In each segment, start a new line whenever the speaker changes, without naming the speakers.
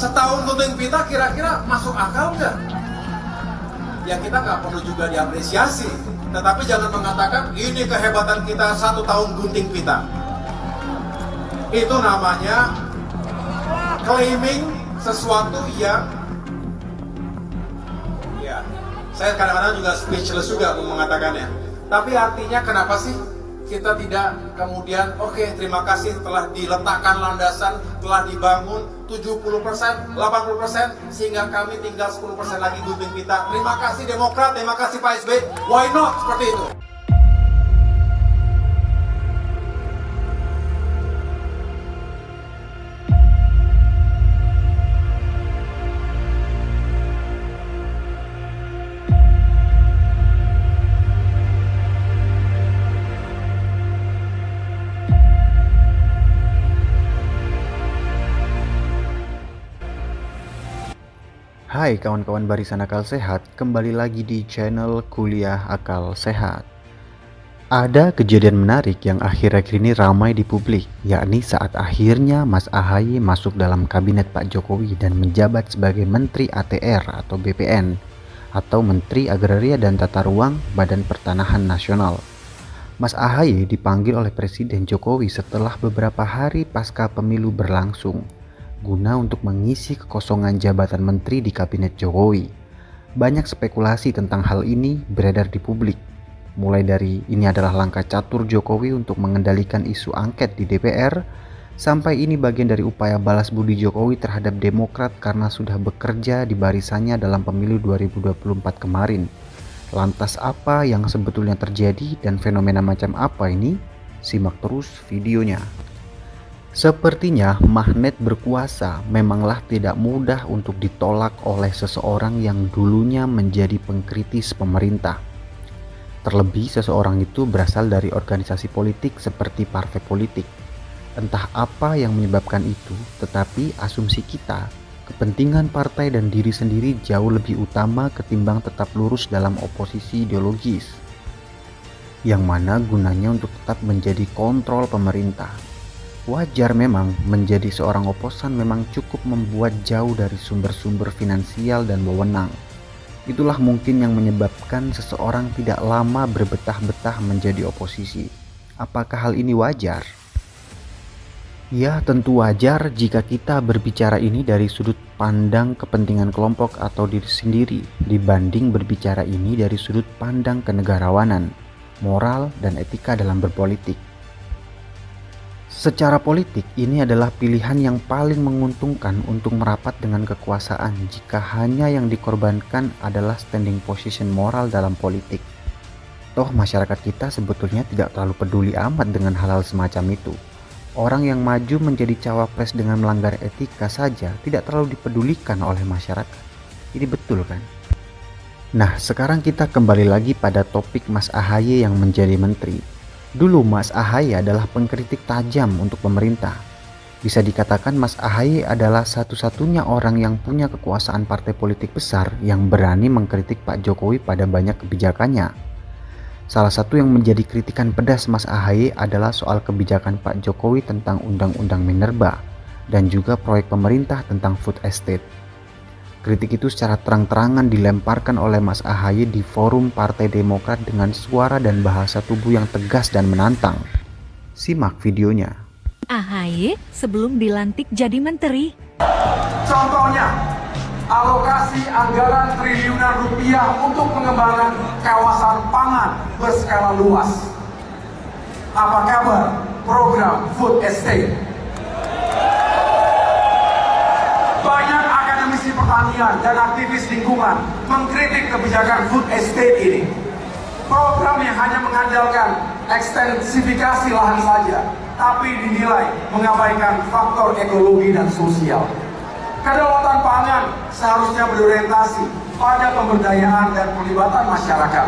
setahun gunting pita kira-kira masuk akal nggak? Ya kita nggak perlu juga diapresiasi, tetapi jangan mengatakan ini kehebatan kita satu tahun gunting pita. Itu namanya claiming sesuatu yang ya saya kadang-kadang juga speechless juga mengatakannya. Tapi artinya kenapa sih kita tidak kemudian oke okay, terima kasih telah diletakkan landasan telah dibangun 70%, 80% sehingga kami tinggal 10% lagi gunting kita. Terima kasih Demokrat, terima kasih Pak SB. Why not seperti itu?
Hai kawan-kawan barisan akal sehat, kembali lagi di channel kuliah akal sehat. Ada kejadian menarik yang akhir-akhir ini ramai di publik, yakni saat akhirnya Mas Ahaye masuk dalam kabinet Pak Jokowi dan menjabat sebagai Menteri ATR atau BPN atau Menteri Agraria dan Tata Ruang Badan Pertanahan Nasional. Mas Ahaye dipanggil oleh Presiden Jokowi setelah beberapa hari pasca pemilu berlangsung guna untuk mengisi kekosongan jabatan menteri di kabinet Jokowi. Banyak spekulasi tentang hal ini beredar di publik. Mulai dari ini adalah langkah catur Jokowi untuk mengendalikan isu angket di DPR, sampai ini bagian dari upaya balas budi Jokowi terhadap Demokrat karena sudah bekerja di barisannya dalam pemilu 2024 kemarin. Lantas apa yang sebetulnya terjadi dan fenomena macam apa ini? Simak terus videonya. Sepertinya magnet berkuasa memanglah tidak mudah untuk ditolak oleh seseorang yang dulunya menjadi pengkritis pemerintah. Terlebih seseorang itu berasal dari organisasi politik seperti partai politik. Entah apa yang menyebabkan itu, tetapi asumsi kita, kepentingan partai dan diri sendiri jauh lebih utama ketimbang tetap lurus dalam oposisi ideologis. Yang mana gunanya untuk tetap menjadi kontrol pemerintah Wajar memang menjadi seorang oposan memang cukup membuat jauh dari sumber-sumber finansial dan wewenang. Itulah mungkin yang menyebabkan seseorang tidak lama berbetah-betah menjadi oposisi. Apakah hal ini wajar? Ya, tentu wajar jika kita berbicara ini dari sudut pandang kepentingan kelompok atau diri sendiri dibanding berbicara ini dari sudut pandang kenegarawanan, moral, dan etika dalam berpolitik. Secara politik, ini adalah pilihan yang paling menguntungkan untuk merapat dengan kekuasaan jika hanya yang dikorbankan adalah standing position moral dalam politik. Toh masyarakat kita sebetulnya tidak terlalu peduli amat dengan hal-hal semacam itu. Orang yang maju menjadi cawapres dengan melanggar etika saja tidak terlalu dipedulikan oleh masyarakat. Ini betul kan? Nah, sekarang kita kembali lagi pada topik Mas Ahaye yang menjadi menteri. Dulu Mas Ahaye adalah pengkritik tajam untuk pemerintah. Bisa dikatakan Mas Ahaye adalah satu-satunya orang yang punya kekuasaan partai politik besar yang berani mengkritik Pak Jokowi pada banyak kebijakannya. Salah satu yang menjadi kritikan pedas Mas Ahaye adalah soal kebijakan Pak Jokowi tentang Undang-Undang Minerba dan juga proyek pemerintah tentang food estate. Kritik itu secara terang-terangan dilemparkan oleh Mas Ahaye di forum Partai Demokrat dengan suara dan bahasa tubuh yang tegas dan menantang. Simak videonya.
Ahaye sebelum dilantik jadi menteri.
Contohnya, alokasi anggaran triliunan rupiah untuk pengembangan kawasan pangan berskala luas. Apa kabar program food estate? Pertanian dan aktivis lingkungan mengkritik kebijakan food estate ini. Program yang hanya mengandalkan ekstensifikasi lahan saja, tapi dinilai mengabaikan faktor ekologi dan sosial. Kedaulatan pangan seharusnya berorientasi pada pemberdayaan dan pelibatan masyarakat,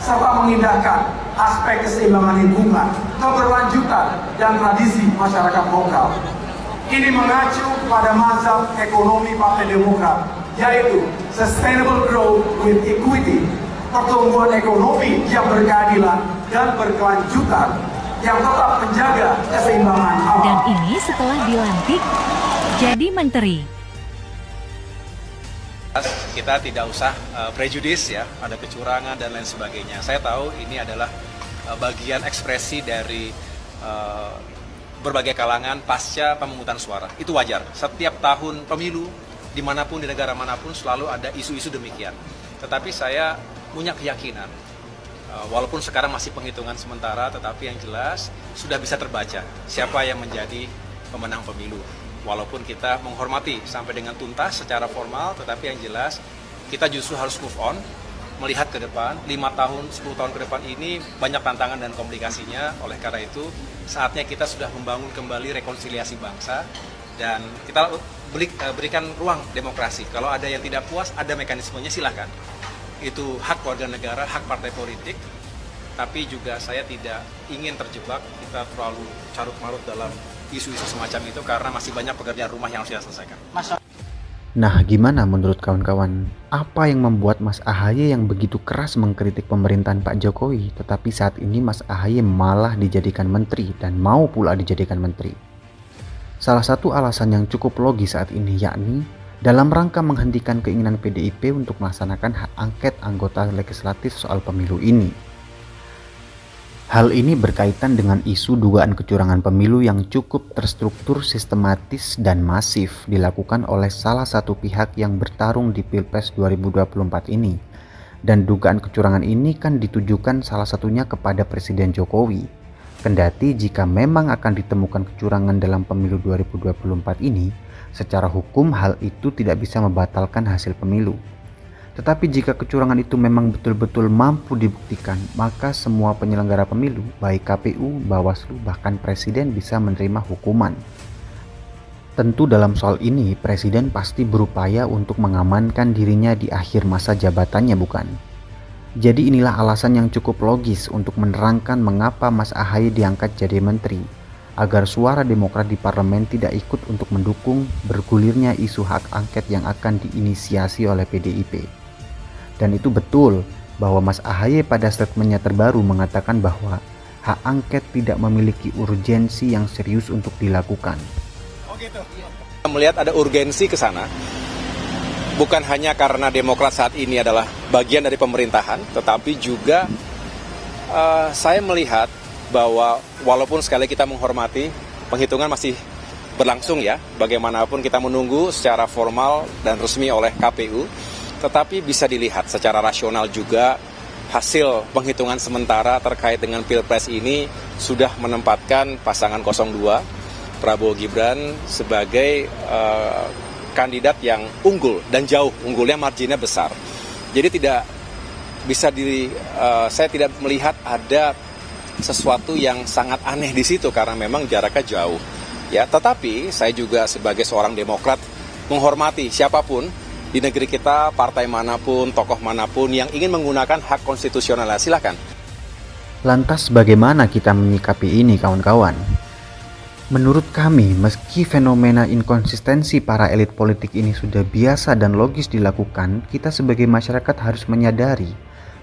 serta mengindahkan aspek keseimbangan lingkungan, keberlanjutan, dan tradisi masyarakat lokal ini mengacu pada mazhab ekonomi Partai Demokrat, yaitu sustainable growth with equity, pertumbuhan ekonomi yang berkeadilan dan berkelanjutan yang tetap menjaga keseimbangan alam.
Dan ini setelah dilantik jadi menteri.
Kita tidak usah uh, prejudis ya, ada kecurangan dan lain sebagainya. Saya tahu ini adalah uh, bagian ekspresi dari uh, berbagai kalangan pasca pemungutan suara. Itu wajar. Setiap tahun pemilu, di mana pun di negara mana pun selalu ada isu-isu demikian. Tetapi saya punya keyakinan, uh, walaupun sekarang masih penghitungan sementara, tetapi yang jelas sudah bisa terbaca siapa yang menjadi pemenang pemilu walaupun kita menghormati sampai dengan tuntas secara formal, tetapi yang jelas kita justru harus move on, melihat ke depan, 5 tahun, 10 tahun ke depan ini banyak tantangan dan komplikasinya, oleh karena itu saatnya kita sudah membangun kembali rekonsiliasi bangsa, dan kita eh, berikan ruang demokrasi. Kalau ada yang tidak puas, ada mekanismenya silahkan. Itu hak warga negara, hak partai politik, tapi juga saya tidak ingin terjebak kita terlalu carut marut dalam isu-isu semacam itu karena masih banyak pekerjaan rumah yang harus kita selesaikan.
Nah, gimana menurut kawan-kawan? Apa yang membuat Mas Ahaye yang begitu keras mengkritik pemerintahan Pak Jokowi, tetapi saat ini Mas Ahaye malah dijadikan menteri dan mau pula dijadikan menteri? Salah satu alasan yang cukup logis saat ini yakni dalam rangka menghentikan keinginan PDIP untuk melaksanakan hak angket anggota legislatif soal pemilu ini. Hal ini berkaitan dengan isu dugaan kecurangan pemilu yang cukup terstruktur, sistematis, dan masif dilakukan oleh salah satu pihak yang bertarung di Pilpres 2024 ini. Dan dugaan kecurangan ini kan ditujukan salah satunya kepada Presiden Jokowi. Kendati jika memang akan ditemukan kecurangan dalam pemilu 2024 ini, secara hukum hal itu tidak bisa membatalkan hasil pemilu. Tetapi jika kecurangan itu memang betul-betul mampu dibuktikan, maka semua penyelenggara pemilu, baik KPU, Bawaslu, bahkan Presiden bisa menerima hukuman. Tentu dalam soal ini, Presiden pasti berupaya untuk mengamankan dirinya di akhir masa jabatannya bukan? Jadi inilah alasan yang cukup logis untuk menerangkan mengapa Mas Ahaye diangkat jadi menteri, agar suara Demokrat di parlemen tidak ikut untuk mendukung bergulirnya isu hak angket yang akan diinisiasi oleh PDIP. Dan itu betul bahwa Mas Ahaye pada statementnya terbaru mengatakan bahwa hak angket tidak memiliki urgensi yang serius untuk dilakukan.
Oh gitu. Melihat ada urgensi ke sana, bukan hanya karena Demokrat saat ini adalah bagian dari pemerintahan, tetapi juga uh, saya melihat bahwa walaupun sekali kita menghormati penghitungan masih berlangsung ya, bagaimanapun kita menunggu secara formal dan resmi oleh KPU tetapi bisa dilihat secara rasional juga hasil penghitungan sementara terkait dengan Pilpres ini sudah menempatkan pasangan 02 Prabowo Gibran sebagai uh, kandidat yang unggul dan jauh unggulnya marginnya besar. Jadi tidak bisa di uh, saya tidak melihat ada sesuatu yang sangat aneh di situ karena memang jaraknya jauh. Ya, tetapi saya juga sebagai seorang demokrat menghormati siapa pun di negeri kita, partai mana pun, tokoh mana pun yang ingin menggunakan hak konstitusional, silahkan.
Lantas bagaimana kita menyikapi ini kawan-kawan? Menurut kami, meski fenomena inkonsistensi para elit politik ini sudah biasa dan logis dilakukan, kita sebagai masyarakat harus menyadari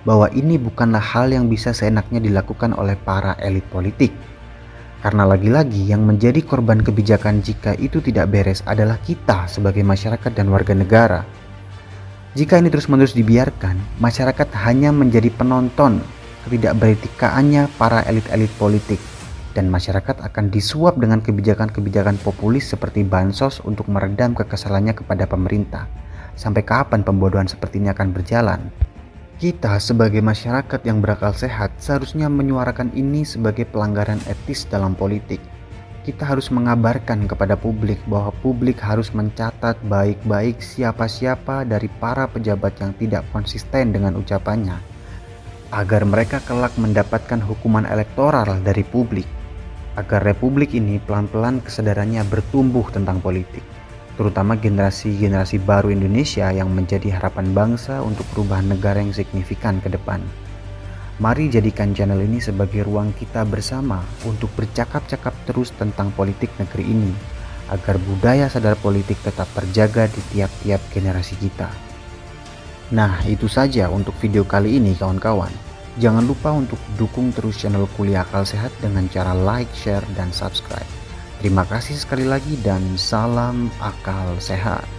bahwa ini bukanlah hal yang bisa seenaknya dilakukan oleh para elit politik. Karena lagi-lagi yang menjadi korban kebijakan jika itu tidak beres adalah kita sebagai masyarakat dan warga negara. Jika ini terus-menerus dibiarkan, masyarakat hanya menjadi penonton ketidakberetikaannya para elit-elit politik dan masyarakat akan disuap dengan kebijakan-kebijakan populis seperti bansos untuk meredam kekesalannya kepada pemerintah. Sampai kapan pembodohan seperti ini akan berjalan? Kita sebagai masyarakat yang berakal sehat seharusnya menyuarakan ini sebagai pelanggaran etis dalam politik. Kita harus mengabarkan kepada publik bahwa publik harus mencatat baik-baik siapa-siapa dari para pejabat yang tidak konsisten dengan ucapannya, agar mereka kelak mendapatkan hukuman elektoral dari publik, agar republik ini pelan-pelan kesadarannya bertumbuh tentang politik terutama generasi-generasi baru Indonesia yang menjadi harapan bangsa untuk perubahan negara yang signifikan ke depan. Mari jadikan channel ini sebagai ruang kita bersama untuk bercakap-cakap terus tentang politik negeri ini, agar budaya sadar politik tetap terjaga di tiap-tiap generasi kita. Nah, itu saja untuk video kali ini kawan-kawan. Jangan lupa untuk dukung terus channel Kuliah Akal Sehat dengan cara like, share, dan subscribe. Terima kasih sekali lagi dan salam akal sehat.